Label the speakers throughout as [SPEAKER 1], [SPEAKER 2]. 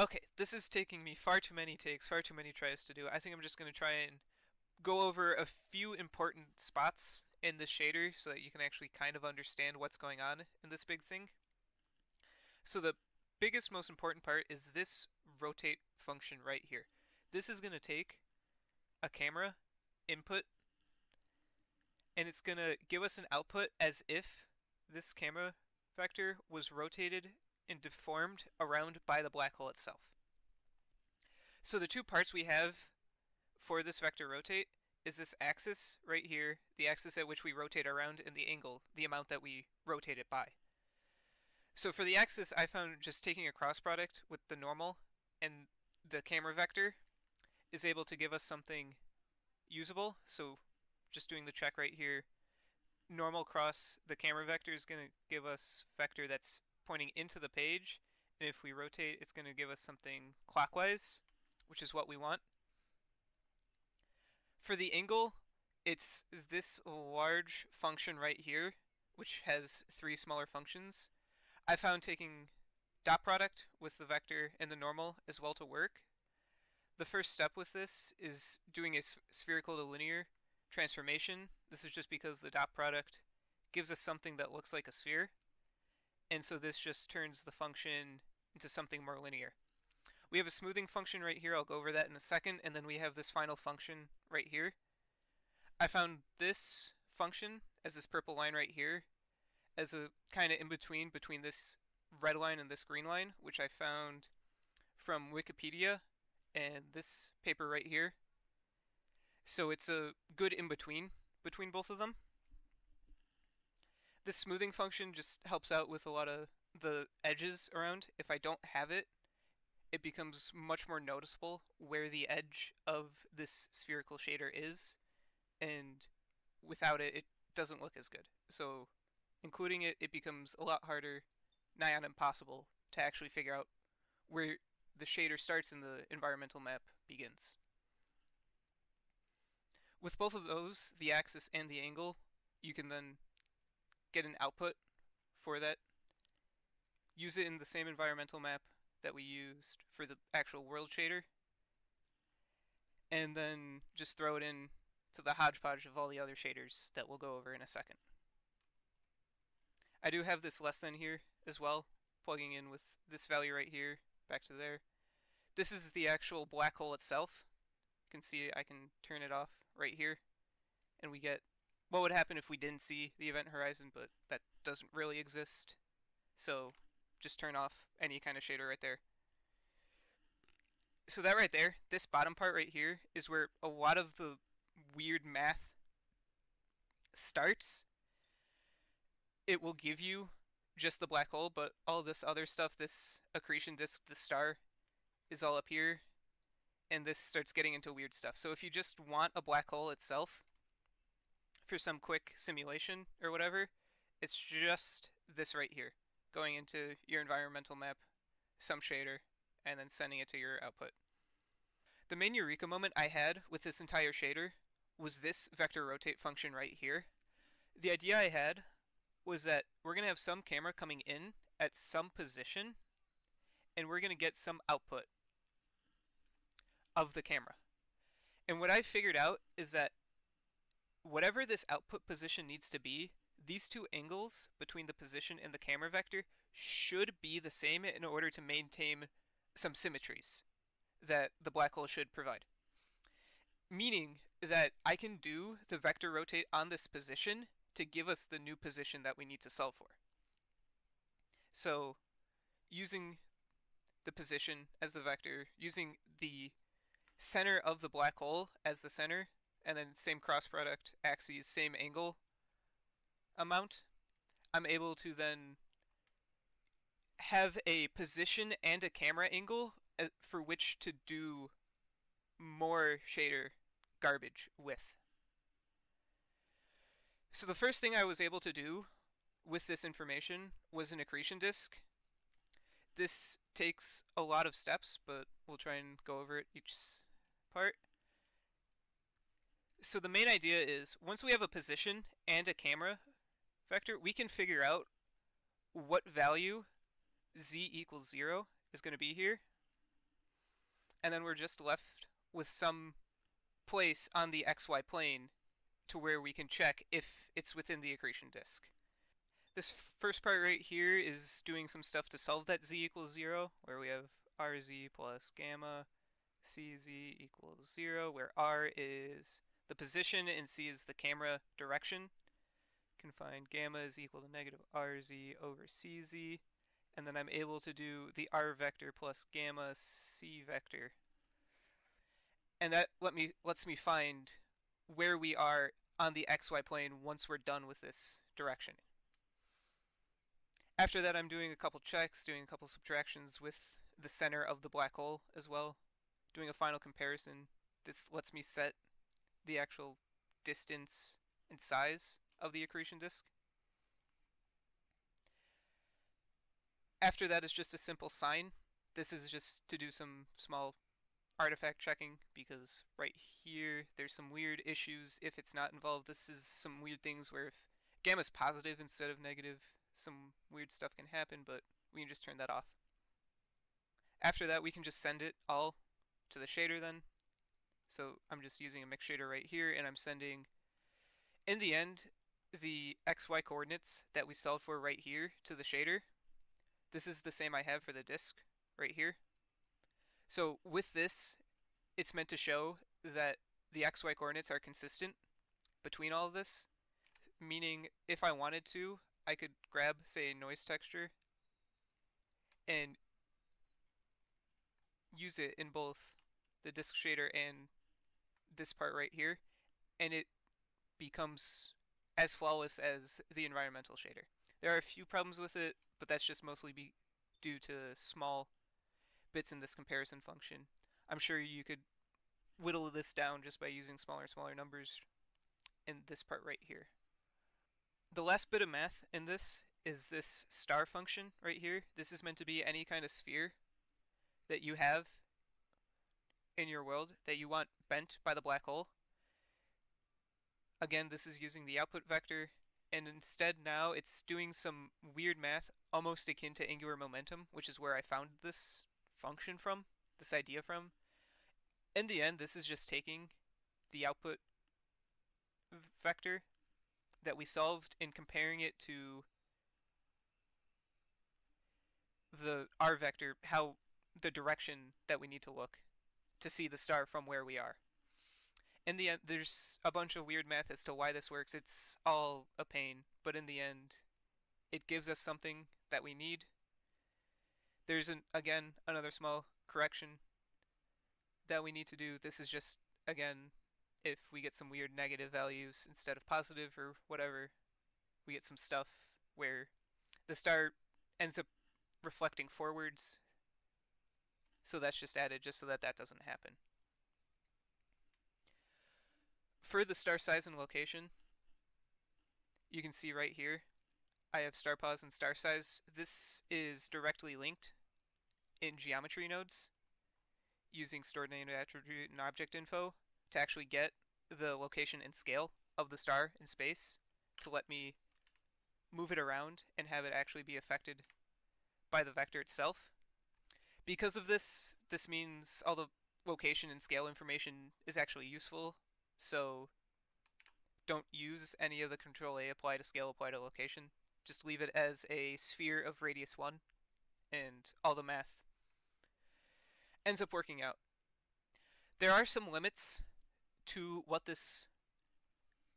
[SPEAKER 1] Okay, this is taking me far too many takes, far too many tries to do. I think I'm just going to try and go over a few important spots in the shader so that you can actually kind of understand what's going on in this big thing. So the biggest, most important part is this rotate function right here. This is going to take a camera input and it's going to give us an output as if this camera vector was rotated and deformed around by the black hole itself. So the two parts we have for this vector rotate is this axis right here, the axis at which we rotate around, and the angle, the amount that we rotate it by. So for the axis, I found just taking a cross product with the normal and the camera vector is able to give us something usable. So just doing the check right here, normal cross the camera vector is going to give us vector that's pointing into the page. And if we rotate, it's going to give us something clockwise, which is what we want. For the angle, it's this large function right here, which has three smaller functions. I found taking dot product with the vector and the normal as well to work. The first step with this is doing a spherical to linear transformation. This is just because the dot product gives us something that looks like a sphere. And so this just turns the function into something more linear. We have a smoothing function right here. I'll go over that in a second. And then we have this final function right here. I found this function as this purple line right here as a kind of in between between this red line and this green line, which I found from Wikipedia and this paper right here. So it's a good in between between both of them. This smoothing function just helps out with a lot of the edges around. If I don't have it, it becomes much more noticeable where the edge of this spherical shader is, and without it, it doesn't look as good. So including it, it becomes a lot harder, nigh on impossible, to actually figure out where the shader starts and the environmental map begins. With both of those, the axis and the angle, you can then get an output for that, use it in the same environmental map, that we used for the actual world shader and then just throw it in to the hodgepodge of all the other shaders that we'll go over in a second. I do have this less than here as well, plugging in with this value right here, back to there. This is the actual black hole itself. You can see I can turn it off right here, and we get what would happen if we didn't see the event horizon, but that doesn't really exist. So just turn off any kind of shader right there. So that right there, this bottom part right here, is where a lot of the weird math starts. It will give you just the black hole, but all this other stuff, this accretion disk, the star, is all up here. And this starts getting into weird stuff. So if you just want a black hole itself, for some quick simulation or whatever, it's just this right here going into your environmental map, some shader, and then sending it to your output. The main eureka moment I had with this entire shader was this vector rotate function right here. The idea I had was that we're going to have some camera coming in at some position, and we're going to get some output of the camera. And what I figured out is that whatever this output position needs to be, these two angles between the position and the camera vector should be the same in order to maintain some symmetries that the black hole should provide. Meaning that I can do the vector rotate on this position to give us the new position that we need to solve for. So using the position as the vector, using the center of the black hole as the center, and then same cross product axes, same angle amount, I'm able to then have a position and a camera angle uh, for which to do more shader garbage with. So the first thing I was able to do with this information was an accretion disk. This takes a lot of steps, but we'll try and go over it each part. So the main idea is once we have a position and a camera vector, we can figure out what value z equals 0 is going to be here. and then we're just left with some place on the xy plane to where we can check if it's within the accretion disk. This first part right here is doing some stuff to solve that z equals 0, where we have rz plus gamma cz equals 0, where r is the position and c is the camera direction. Can find gamma is equal to negative rz over cz, and then I'm able to do the r vector plus gamma c vector. And that let me lets me find where we are on the xy plane once we're done with this direction. After that I'm doing a couple checks, doing a couple subtractions with the center of the black hole as well, doing a final comparison. This lets me set the actual distance and size of the accretion disk. After that is just a simple sign. This is just to do some small artifact checking because right here there's some weird issues if it's not involved. This is some weird things where if gamma is positive instead of negative, some weird stuff can happen, but we can just turn that off. After that, we can just send it all to the shader then. So I'm just using a mix shader right here, and I'm sending, in the end, the xy coordinates that we solved for right here to the shader. This is the same I have for the disk right here. So with this, it's meant to show that the xy coordinates are consistent between all of this, meaning if I wanted to, I could grab, say, a noise texture and use it in both the disk shader and this part right here, and it becomes as flawless as the environmental shader. There are a few problems with it, but that's just mostly be due to small bits in this comparison function. I'm sure you could whittle this down just by using smaller and smaller numbers in this part right here. The last bit of math in this is this star function right here. This is meant to be any kind of sphere that you have in your world that you want bent by the black hole. Again, this is using the output vector, and instead now it's doing some weird math almost akin to angular momentum, which is where I found this function from, this idea from. In the end, this is just taking the output vector that we solved and comparing it to the r vector, how the direction that we need to look to see the star from where we are. In the end, there's a bunch of weird math as to why this works. It's all a pain, but in the end, it gives us something that we need there's an again another small correction that we need to do. This is just again if we get some weird negative values instead of positive or whatever, we get some stuff where the star ends up reflecting forwards. So that's just added just so that that doesn't happen. For the star size and location, you can see right here, I have star pause and star size. This is directly linked in geometry nodes using stored named attribute and object info to actually get the location and scale of the star in space to let me move it around and have it actually be affected by the vector itself. Because of this, this means all the location and scale information is actually useful, so don't use any of the control A apply to scale apply to location. Just leave it as a sphere of radius 1 and all the math ends up working out. There are some limits to what this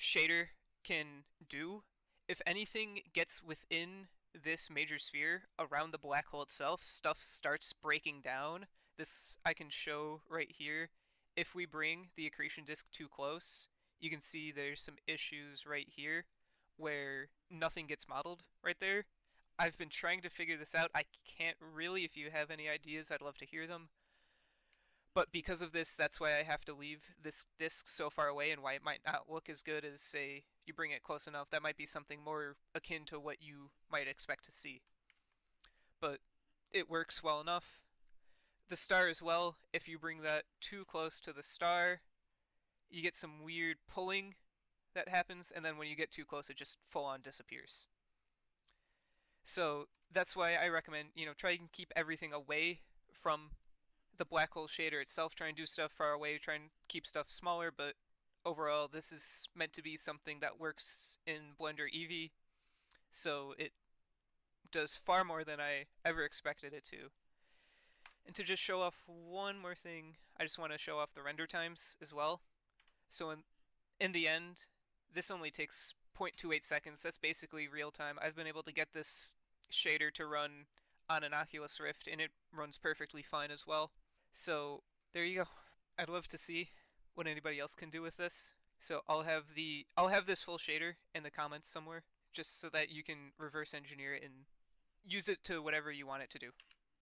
[SPEAKER 1] shader can do. If anything gets within this major sphere around the black hole itself, stuff starts breaking down. This I can show right here. If we bring the accretion disk too close, you can see there's some issues right here where nothing gets modeled right there. I've been trying to figure this out. I can't really. If you have any ideas, I'd love to hear them. But because of this, that's why I have to leave this disc so far away and why it might not look as good as, say, you bring it close enough. That might be something more akin to what you might expect to see. But it works well enough. The star as well, if you bring that too close to the star, you get some weird pulling that happens, and then when you get too close, it just full on disappears. So that's why I recommend, you know, try and keep everything away from the black hole shader itself, try and do stuff far away, try and keep stuff smaller, but overall this is meant to be something that works in Blender Eevee, so it does far more than I ever expected it to. And to just show off one more thing, I just want to show off the render times as well. So in, in the end, this only takes 0.28 seconds. That's basically real time. I've been able to get this shader to run on an Oculus Rift and it runs perfectly fine as well. So there you go. I'd love to see what anybody else can do with this. So I'll have the I'll have this full shader in the comments somewhere just so that you can reverse engineer it and use it to whatever you want it to do.